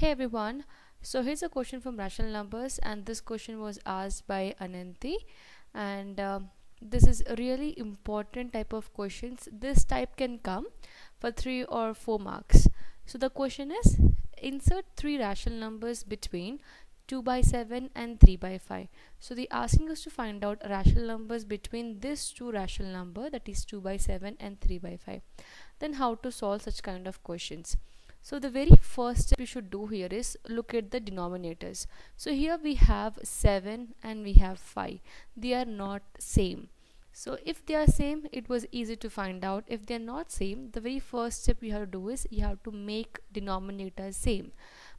Hey everyone, so here's a question from rational numbers, and this question was asked by Ananti, and uh, this is a really important type of questions. This type can come for three or four marks. So the question is insert three rational numbers between 2 by 7 and 3 by 5 so they're asking us to find out rational numbers between this two rational number that is 2 by 7 and 3 by 5 then how to solve such kind of questions so the very first step you should do here is look at the denominators. So here we have 7 and we have 5 they are not same. So if they are same it was easy to find out. If they are not same the very first step you have to do is you have to make denominators same.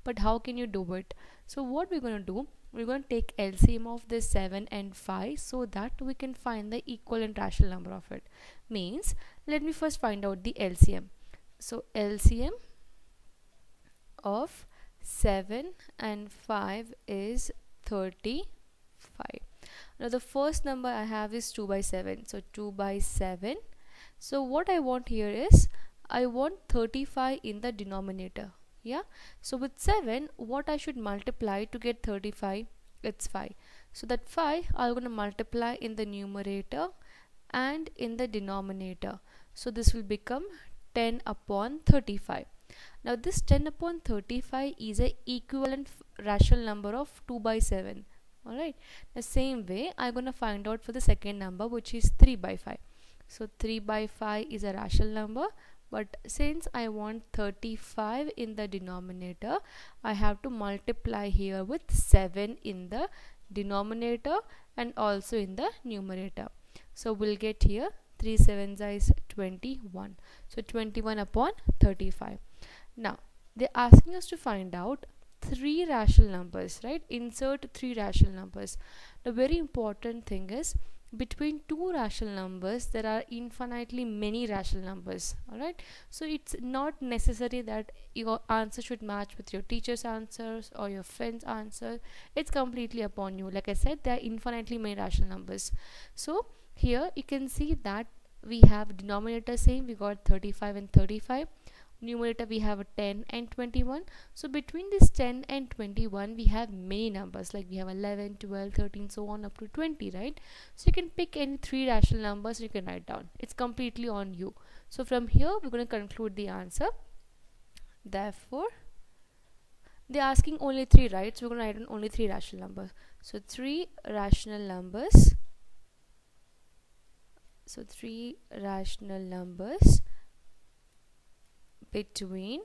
But how can you do it? So what we're going to do we're going to take LCM of this 7 and 5 so that we can find the equivalent rational number of it. Means let me first find out the LCM so LCM of 7 and 5 is 35 now the first number I have is 2 by 7 so 2 by 7 so what I want here is I want 35 in the denominator. Yeah? So with 7 what I should multiply to get 35 it's 5 so that 5 I'm going to multiply in the numerator and in the denominator. So this will become 10 upon 35 now this 10 upon 35 is a equivalent rational number of 2 by 7. Alright. The same way I'm gonna find out for the second number which is 3 by 5. So 3 by 5 is a rational number but since I want 35 in the denominator I have to multiply here with 7 in the denominator and also in the numerator. So we'll get here 3 7 is 21. So 21 upon 35 now they're asking us to find out three rational numbers right? Insert three rational numbers. The very important thing is between two rational numbers there are infinitely many rational numbers all right so it's not necessary that your answer should match with your teacher's answers or your friend's answer. It's completely upon you. Like i said there are infinitely many rational numbers. So here you can see that we have denominator same we got 35 and 35 numerator we have a 10 and 21 so between this 10 and 21 we have many numbers like we have 11 12 13 so on up to 20 right? So you can pick any three rational numbers you can write down. It's completely on you. So from here we're going to conclude the answer. Therefore they're asking only three right? So we're going to write down only three rational numbers. So three rational numbers so three rational numbers between.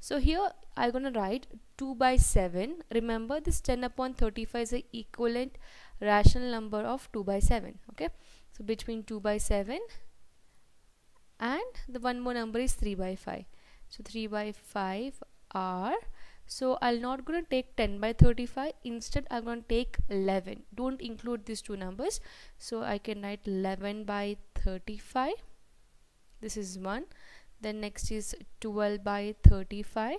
So here I'm gonna write 2 by 7 remember this 10 upon 35 is the equivalent rational number of 2 by 7 okay? So between 2 by 7 and the one more number is 3 by 5 so 3 by 5 are so I'll not gonna take 10 by 35 instead I'm gonna take 11 don't include these two numbers. So I can write 11 by 35 this is one. Then next is 12 by 35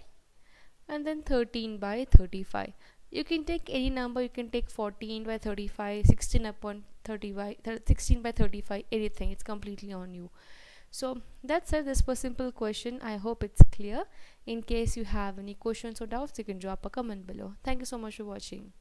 and then 13 by 35 you can take any number. You can take 14 by 35 16 upon 35 16 by 35 anything. It's completely on you so that's it this was a simple question. I hope it's clear. In case you have any questions or doubts you can drop a comment below. Thank you so much for watching